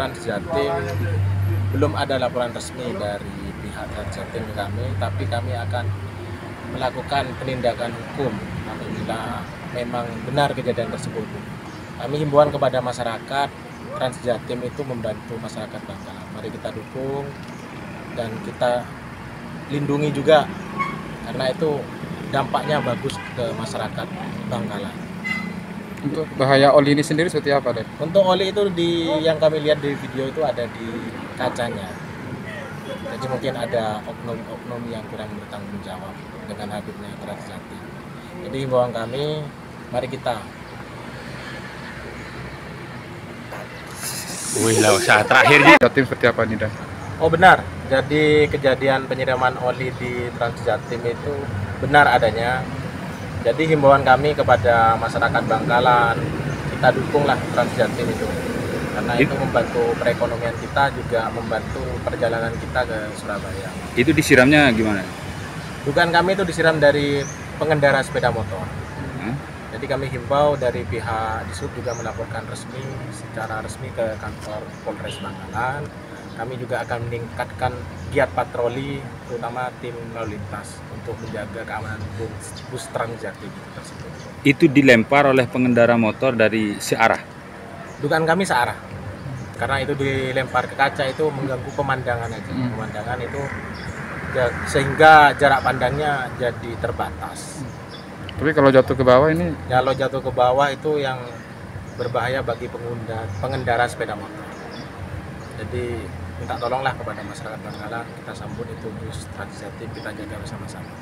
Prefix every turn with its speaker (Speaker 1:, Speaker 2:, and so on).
Speaker 1: Transjatim belum ada laporan resmi dari pihak Transjatim kami, tapi kami akan melakukan penindakan hukum apabila memang benar kejadian tersebut. Kami himbauan kepada masyarakat Transjatim itu membantu masyarakat Bangkalan. Mari kita dukung dan kita lindungi juga karena itu dampaknya bagus ke masyarakat Bangkalan.
Speaker 2: Untuk bahaya oli ini sendiri seperti apa, Dek?
Speaker 1: Untuk oli itu di yang kami lihat di video itu ada di kacanya. Jadi mungkin ada oknum-oknum yang kurang bertanggung jawab dengan hadirnya Transjatim. Jadi himbauan kami, mari kita
Speaker 3: Wih lah usaha terakhir.
Speaker 2: Jatim seperti apa nih, Dek?
Speaker 1: Oh benar, jadi kejadian penyiraman oli di Transjatim itu benar adanya. Jadi himbauan kami kepada masyarakat Bangkalan, kita dukunglah Transjatim itu. Karena itu membantu perekonomian kita juga membantu perjalanan kita ke Surabaya.
Speaker 3: Itu disiramnya gimana?
Speaker 1: Dugaan kami itu disiram dari pengendara sepeda motor.
Speaker 3: Hmm?
Speaker 1: Jadi kami himbau dari pihak Disub juga melaporkan resmi secara resmi ke kantor Polres Bangkalan. Kami juga akan meningkatkan giat patroli terutama tim lalu lintas untuk menjaga keamanan bus, bus Transjatim itu tersebut.
Speaker 3: Itu dilempar oleh pengendara motor dari searah.
Speaker 1: Dugaan kami searah. Karena itu dilempar ke kaca itu mengganggu pemandangan aja.
Speaker 2: Hmm.
Speaker 1: Pemandangan itu ja- sehingga jarak pandangnya jadi terbatas.
Speaker 2: Tapi kalau jatuh ke bawah ini
Speaker 1: kalau jatuh ke bawah itu yang berbahaya bagi pengguna pengendara sepeda motor. Jadi minta tolonglah kepada masyarakat Bangkalan kita sambut itu bus Transjatim kita jaga bersama-sama.